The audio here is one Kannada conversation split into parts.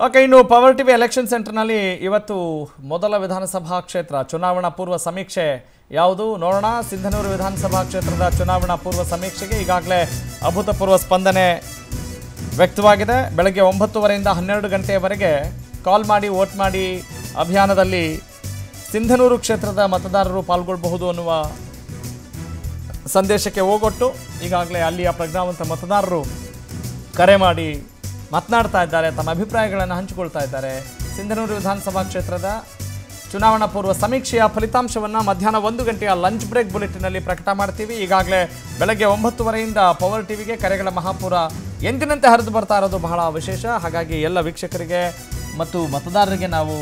ಓಕೆ ಇನ್ನು ಪವರ್ ಟಿವಿ ಎಲೆಕ್ಷನ್ ಸೆಂಟರ್ನಲ್ಲಿ ಇವತ್ತು ಮೊದಲ ವಿಧಾನಸಭಾ ಕ್ಷೇತ್ರ, ಚುನಾವಣಾ ಪೂರ್ವ ಸಮೀಕ್ಷೆ ಯಾವುದು? ನೋಡೋಣ. ಸಿಂಧನೂರು ವಿಧಾನಸಭಾ ಕ್ಷೇತ್ರದ ಚುನಾವಣಾ ಪೂರ್ವ ಸಮೀಕ್ಷೆಗೆ ಈಗಾಗಲೇ ಅಭೂತಪೂರ್ವ ಸ್ಪಂದನೆ ವ್ಯಕ್ತವಾಗಿದೆ. ಬೆಳಗ್ಗೆ ಒಂಬತ್ತುವರೆಯಿಂದ ಹನ್ನೆರಡು ಗಂಟೆಯವರೆಗೆ ಕಾಲ್ ಮಾಡಿ ವೋಟ್ ಮಾಡಿ ಅಭಿಯಾನದಲ್ಲಿ ಸಿಂಧನೂರು ಕ್ಷೇತ್ರದ ಮತದಾರರು ಪಾಲ್ಗೊಳ್ಳಬಹುದು ಅನ್ನುವ ಸಂದೇಶಕ್ಕೆ ಹೋಗೊಟ್ಟು ಈಗಾಗಲೇ ಅಲ್ಲಿಯ ಪ್ರಜ್ಞಾವಂತ ಮತದಾರರು ಕರೆ ಮಾಡಿ ಮಾತನಾಡ್ತಾ ಇದ್ದಾರೆ, ತಮ್ಮ ಅಭಿಪ್ರಾಯಗಳನ್ನು ಹಂಚಿಕೊಳ್ತಾ ಇದ್ದಾರೆ. ಸಿಂಧನೂರು ವಿಧಾನಸಭಾ ಕ್ಷೇತ್ರದ ಚುನಾವಣಾ ಪೂರ್ವ ಸಮೀಕ್ಷೆಯ ಫಲಿತಾಂಶವನ್ನು ಮಧ್ಯಾಹ್ನ ಒಂದು ಗಂಟೆಯ ಲಂಚ್ ಬ್ರೇಕ್ ಬುಲೆಟಿನಲ್ಲಿ ಪ್ರಕಟ ಮಾಡ್ತೀವಿ. ಈಗಾಗಲೇ ಬೆಳಗ್ಗೆ ಒಂಬತ್ತುವರೆಯಿಂದ ಪವರ್ ಟಿವಿಗೆ ಕರೆಗಳ ಮಹಾಪೂರ ಎಂದಿನಂತೆ ಹರಿದು ಬರ್ತಾ ಇರೋದು ಬಹಳ ವಿಶೇಷ. ಹಾಗಾಗಿ ಎಲ್ಲ ವೀಕ್ಷಕರಿಗೆ ಮತ್ತು ಮತದಾರರಿಗೆ ನಾವು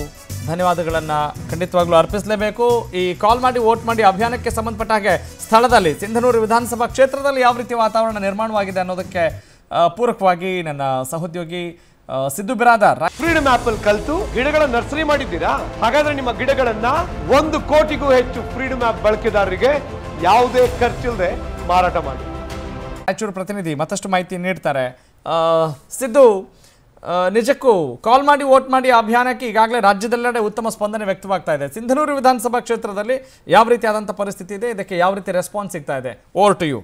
ಧನ್ಯವಾದಗಳನ್ನು ಖಂಡಿತವಾಗ್ಲೂ ಅರ್ಪಿಸಲೇಬೇಕು. ಈ ಕಾಲ್ ಮಾಡಿ, ವೋಟ್ ಮಾಡಿ ಅಭಿಯಾನಕ್ಕೆ ಸಂಬಂಧಪಟ್ಟ ಹಾಗೆ ಸ್ಥಳದಲ್ಲಿ ಸಿಂಧನೂರು ವಿಧಾನಸಭಾ ಕ್ಷೇತ್ರದಲ್ಲಿ ಯಾವ ರೀತಿ ವಾತಾವರಣ ನಿರ್ಮಾಣವಾಗಿದೆ ಅನ್ನೋದಕ್ಕೆ ಪೂರಕವಾಗಿ ನನ್ನ ಸಹೋದ್ಯೋಗಿ ಸಿದ್ದು ಬಿರಾದಾರ್ ಫ್ರೀಡಮ್ ಆಪ್ ಅಲ್ಲಿ ಕಲ್ತು ಗಿಡಗಳ ನರ್ಸರಿ ಮಾಡಿದ್ದೀರಾ? ಹಾಗಾದ್ರೆ ನಿಮ್ಮ ಗಿಡಗಳನ್ನ ಒಂದು ಕೋಟಿಗೂ ಹೆಚ್ಚು ಫ್ರೀಡಮ್ ಆಪ್ ಬಳಕೆದಾರರಿಗೆ ಯಾವುದೇ ಖರ್ಚಿಲ್ಲದೆ ಮಾರಾಟ ಮಾಡಿ. ರಾಯಚೂರು ಪ್ರತಿನಿಧಿ ಮತ್ತಷ್ಟು ಮಾಹಿತಿ ನೀಡ್ತಾರೆ. ಸಿದ್ದು ನಿಜಕ್ಕೂ ಕಾಲ್ ಮಾಡಿ ವೋಟ್ ಮಾಡಿ ಅಭಿಯಾನಕ್ಕೆ ಈಗಾಗಲೇ ರಾಜ್ಯದೆಲ್ಲೆಡೆ ಉತ್ತಮ ಸ್ಪಂದನೆ ವ್ಯಕ್ತವಾಗ್ತಾ ಇದೆ. ಸಿಂಧನೂರು ವಿಧಾನಸಭಾ ಕ್ಷೇತ್ರದಲ್ಲಿ ಯಾವ ರೀತಿಯಾದಂಥ ಪರಿಸ್ಥಿತಿ ಇದೆ? ಇದಕ್ಕೆ ಯಾವ ರೀತಿ ರೆಸ್ಪಾನ್ಸ್ ಸಿಗ್ತಾ ಇದೆ? ಓವರ್ ಟು ಯು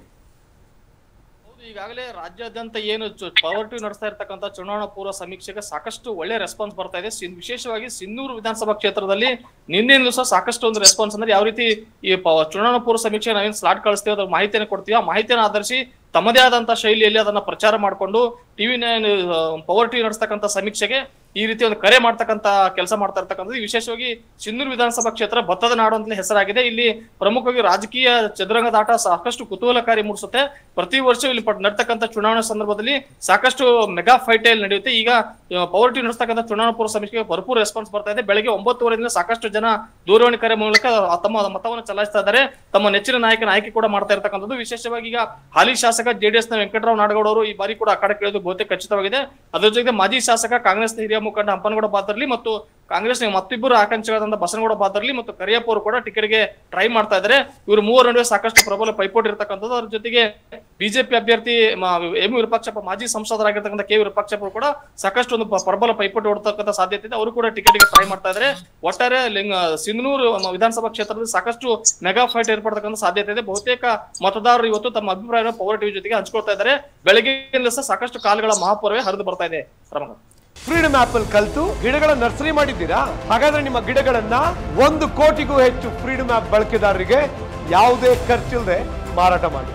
ಈಗಾಗಲೇ ರಾಜ್ಯಾದ್ಯಂತ ಏನು ಪವರ್ ಟಿವಿ ನಡೆಸ್ತಾ ಇರ್ತಕ್ಕಂಥ ಚುನಾವಣಾ ಪೂರ್ವ ಸಮೀಕ್ಷೆಗೆ ಸಾಕಷ್ಟು ಒಳ್ಳೆ ರೆಸ್ಪಾನ್ಸ್ ಬರ್ತಾ ಇದೆ. ವಿಶೇಷವಾಗಿ ಸಿನ್ನೂರು ವಿಧಾನಸಭಾ ಕ್ಷೇತ್ರದಲ್ಲಿ ನಿನ್ನೆಂದು ಸಹ ಸಾಕಷ್ಟು ಒಂದು ರೆಸ್ಪಾನ್ಸ್ ಅಂದ್ರೆ ಯಾವ ರೀತಿ ಈ ಚುನಾವಣಾ ಪೂರ್ವ ಸಮೀಕ್ಷೆ ನಾವೇನು ಸ್ಲಾಟ್ ಕಳಿಸ್ತೀವಿ, ಅದ್ರ ಮಾಹಿತಿಯನ್ನು ಕೊಡ್ತೀವಿ. ಆ ಮಾಹಿತಿಯನ್ನು ಆಧರಿಸಿ ತಮ್ಮದೇ ಆದಂತಹ ಶೈಲಿಯಲ್ಲಿ ಅದನ್ನ ಪ್ರಚಾರ ಮಾಡಿಕೊಂಡು ಟಿವಿ ಪವರ್ ಟಿವಿ ನಡೆಸ್ತಕ್ಕಂಥ ಸಮೀಕ್ಷೆಗೆ ಈ ರೀತಿ ಒಂದು ಕರೆ ಮಾಡ್ತಕ್ಕಂತ ಕೆಲಸ ಮಾಡ್ತಾ ಇರ್ತಕ್ಕಂಥದ್ದು. ವಿಶೇಷವಾಗಿ ಸಿನ್ನೂರು ವಿಧಾನಸಭಾ ಕ್ಷೇತ್ರ ಭತ್ತದ ನಾಡು ಅಂತ ಹೆಸರಾಗಿದೆ. ಇಲ್ಲಿ ಪ್ರಮುಖವಾಗಿ ರಾಜಕೀಯ ಚದುರಂಗದಾಟ ಸಾಕಷ್ಟು ಕುತೂಹಲಕಾರಿ ಮೂಡಿಸುತ್ತೆ. ಪ್ರತಿ ವರ್ಷ ಇಲ್ಲಿ ನಡ್ತಕ್ಕಂಥ ಚುನಾವಣಾ ಸಂದರ್ಭದಲ್ಲಿ ಸಾಕಷ್ಟು ಮೆಗಾ ಫೈಟ್ ಅಲ್ಲಿ ನಡೆಯುತ್ತೆ. ಈಗ ಪವರ್ಟಿ ನಡೆಸ್ತಕ್ಕಂಥ ಚುನಾವಣಾ ಪೂರ್ವ ಸಮೀಕ್ಷೆಗೆ ಭರಪೂರ ರೆಸ್ಪಾನ್ಸ್ ಬರ್ತಾ ಇದೆ. ಬೆಳಗ್ಗೆ ಒಂಬತ್ತುವರೆಯಿಂದ ಸಾಕಷ್ಟು ಜನ ದೂರವಾಣಿ ಕರೆ ಮೂಲಕ ತಮ್ಮ ಮತವನ್ನು ಚಲಾಯಿಸ್ತಾ ಇದ್ದಾರೆ. ತಮ್ಮ ನೆಚ್ಚಿನ ನಾಯಕನ ಆಯ್ಕೆ ಕೂಡ ಮಾಡ್ತಾ ಇರ್ತಕ್ಕಂಥದ್ದು. ವಿಶೇಷವಾಗಿ ಈಗ ಹಾಲಿ ಶಾಸಕ ಜೆಡಿಎಸ್ನ ವೆಂಕಟರಾವ್ ನಾಡಗೌಡ ಅವರು ಈ ಬಾರಿ ಕೂಡ ಅಖಾಡಕ್ಕೆ ಇಳಿದು ಬಹುತೇಕ ಖಚಿತವಾಗಿದೆ. ಅದರ ಜೊತೆಗೆ ಮಾಜಿ ಶಾಸಕ ಕಾಂಗ್ರೆಸ್ನ ಹಿರಿಯ ಮುಖಂಡ ಹಂಪನಗೌಡ ಬಾದರ್ಲಿ ಮತ್ತು ಕಾಂಗ್ರೆಸ್ನ ಮತ್ತಿಬ್ಬರು ಆಕಾಂಕ್ಷಿಗಳಾದಂತಹ ಬಸನಗೌಡ ಬಾದರ್ಲಿ ಮತ್ತು ಕರಿಯಪ್ಪ ಅವರು ಕೂಡ ಟಿಕೆಟ್ಗೆ ಟ್ರೈ ಮಾಡ್ತಾ ಇದ್ದಾರೆ. ಇವರು ಮೂವರ ನಡುವೆ ಸಾಕಷ್ಟು ಪ್ರಬಲ ಪೈಪೋಟಿ ಇರತಕ್ಕಂಥದ್ದು. ಅದ್ರ ಜೊತೆಗೆ ಬಿಜೆಪಿ ಅಭ್ಯರ್ಥಿ ಎಂ ವಿರೂಪಾಕ್ಷಪ್ಪ ಮಾಜಿ ಸಂಸದರಾಗಿರ್ತಕ್ಕಂಥ ಕೆ ವಿರೂಪಾಕ್ಷಪ್ಪ ಕೂಡ ಸಾಕಷ್ಟು ಒಂದು ಪ್ರಬಲ ಪೈಪೋಟಿ ಹೊಡ್ತಕ್ಕಂಥ ಸಾಧ್ಯತೆ ಇದೆ. ಅವರು ಕೂಡ ಟಿಕೆಟ್ಗೆ ಟ್ರೈ ಮಾಡ್ತಾ ಇದ್ದಾರೆ. ಒಟ್ಟಾರೆ ಸಿಂಧನೂರು ವಿಧಾನಸಭಾ ಕ್ಷೇತ್ರದಲ್ಲಿ ಸಾಕಷ್ಟು ಮೆಗಾ ಫೈಟ್ ಏರ್ಪಡ್ತಕ್ಕಂಥ ಸಾಧ್ಯತೆ ಇದೆ. ಬಹುತೇಕ ಮತದಾರರು ಇವತ್ತು ತಮ್ಮ ಅಭಿಪ್ರಾಯವನ್ನು ಪವರ್ ಟಿವಿ ಜೊತೆಗೆ ಹಂಚ್ಕೊಳ್ತಾ ಇದ್ದಾರೆ. ಬೆಳಗ್ಗೆಯಿಂದ ಸಾಕಷ್ಟು ಕಾಲುಗಳ ಮಹಾಪೂರ್ವೇ ಹರಿದು ಬರ್ತಾ ಇದೆ. ರಮಣ ಫ್ರೀಡಮ್ ಆಪ್ ಅಲ್ಲಿ ಕಲ್ತು ಗಿಡಗಳ ನರ್ಸರಿ ಮಾಡಿದ್ದೀರಾ? ಹಾಗಾದ್ರೆ ನಿಮ್ಮ ಗಿಡಗಳನ್ನ ಒಂದು ಕೋಟಿಗೂ ಹೆಚ್ಚು ಫ್ರೀಡಮ್ ಆಪ್ ಬಳಕೆದಾರರಿಗೆ ಯಾವುದೇ ಖರ್ಚಿಲ್ಲದೆ ಮಾರಾಟ ಮಾಡಿ.